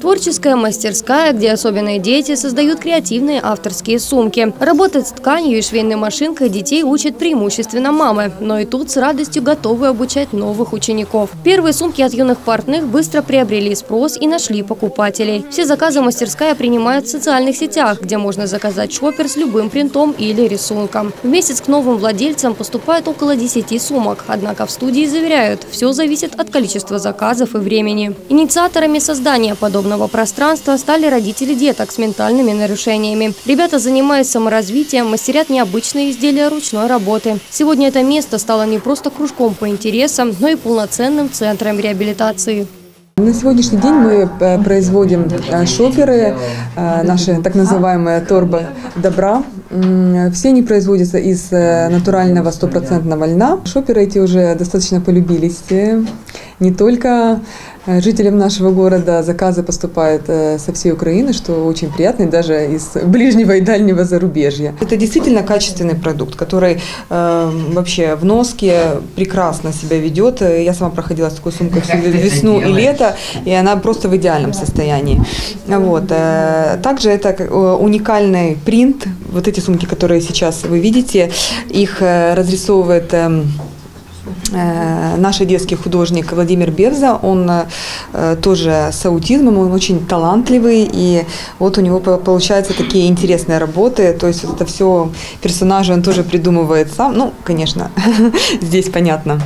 Творческая мастерская, где особенные дети создают креативные авторские сумки. Работать с тканью и швейной машинкой детей учат преимущественно мамы, но и тут с радостью готовы обучать новых учеников. Первые сумки от юных портных быстро приобрели спрос и нашли покупателей. Все заказы мастерская принимает в социальных сетях, где можно заказать шопер с любым принтом или рисунком. В месяц к новым владельцам поступает около 10 сумок, однако в студии заверяют, все зависит от количества заказов и времени. Инициаторами создания подобных подобного пространства стали родители деток с ментальными нарушениями. Ребята, занимаясь саморазвитием, мастерят необычные изделия ручной работы. Сегодня это место стало не просто кружком по интересам, но и полноценным центром реабилитации. На сегодняшний день мы э, производим э, шоперы, э, наши так называемые торбы добра. Все они производятся из натурального стопроцентного льна. Шоперы эти уже достаточно полюбились не только Э, жителям нашего города заказы поступают э, со всей Украины, что очень приятно, и даже из ближнего и дальнего зарубежья. Это действительно качественный продукт, который э, вообще в носке прекрасно себя ведет. Я сама проходила с такой сумкой всю весну и лето, и она просто в идеальном состоянии. Вот. Э, также это уникальный принт. Вот эти сумки, которые сейчас вы видите, их разрисовывает эм, Э, наш детский художник Владимир Бевза, он э, тоже с аутизмом, он очень талантливый, и вот у него получаются такие интересные работы, то есть это все персонажи он тоже придумывает сам, ну, конечно, здесь понятно,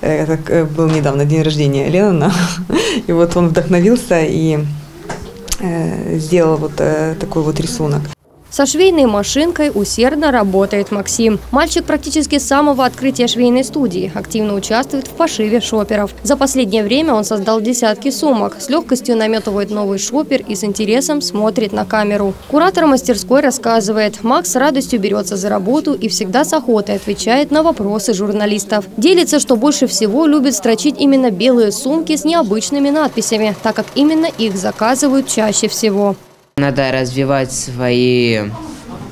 это э, был недавно день рождения Леннона, и вот он вдохновился и сделал вот такой вот рисунок. Со швейной машинкой усердно работает Максим. Мальчик практически с самого открытия швейной студии активно участвует в пошиве шоперов. За последнее время он создал десятки сумок, с легкостью наметывает новый шопер и с интересом смотрит на камеру. Куратор мастерской рассказывает, Макс с радостью берется за работу и всегда с охотой отвечает на вопросы журналистов. Делится, что больше всего любит строчить именно белые сумки с необычными надписями, так как именно их заказывают чаще всего. Надо развивать свои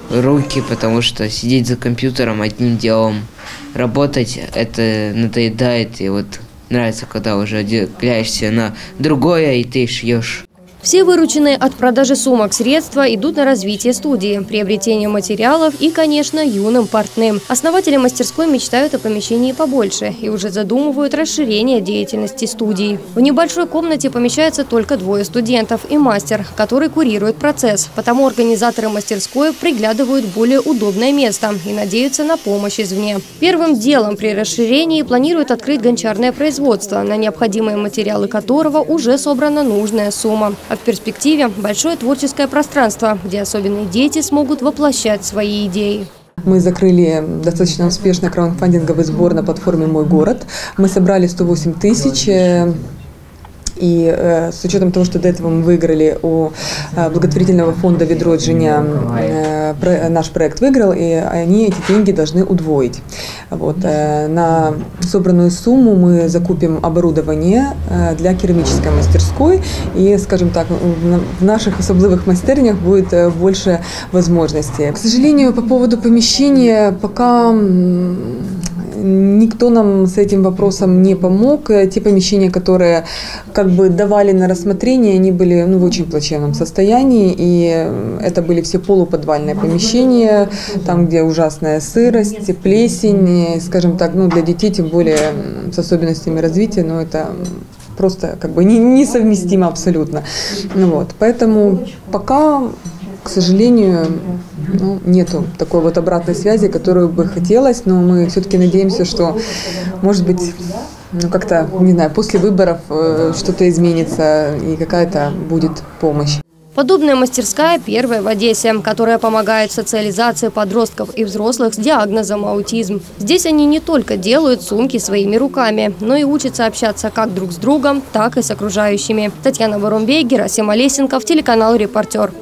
руки, потому что сидеть за компьютером одним делом, работать, это надоедает. И вот нравится, когда уже отделяешься на другое, и ты шьешь. Все вырученные от продажи сумок средства идут на развитие студии, приобретение материалов и, конечно, юным портным. Основатели мастерской мечтают о помещении побольше и уже задумывают расширение деятельности студии. В небольшой комнате помещается только двое студентов и мастер, который курирует процесс. Потому организаторы мастерской приглядывают более удобное место и надеются на помощь извне. Первым делом при расширении планируют открыть гончарное производство, на необходимые материалы которого уже собрана нужная сумма а в перспективе большое творческое пространство, где особенные дети смогут воплощать свои идеи. Мы закрыли достаточно успешный краундфандинговый сбор на платформе «Мой город». Мы собрали 108 тысяч. Э, и э, с учетом того, что до этого мы выиграли у э, благотворительного фонда «Ведро Женя», э, про, наш проект выиграл, и они эти деньги должны удвоить. Вот, э, на собранную сумму мы закупим оборудование э, для керамической мастерской, и, скажем так, в наших особливых мастернях будет э, больше возможностей. К сожалению, по поводу помещения пока Никто нам с этим вопросом не помог. Те помещения, которые как бы давали на рассмотрение, они были ну, в очень плачевном состоянии. И это были все полуподвальные помещения, там, где ужасная сырость, плесень, скажем так, ну, для детей, тем более с особенностями развития, но это просто как бы несовместимо абсолютно. Вот. Поэтому пока к сожалению, ну, нету такой вот обратной связи, которую бы хотелось, но мы все-таки надеемся, что, может быть, ну, как-то, не знаю, после выборов э, что-то изменится и какая-то будет помощь. Подобная мастерская первая в Одессе, которая помогает социализации подростков и взрослых с диагнозом аутизм. Здесь они не только делают сумки своими руками, но и учатся общаться как друг с другом, так и с окружающими. Татьяна Варумбей, Герасим Олесенков, телеканал «Репортер».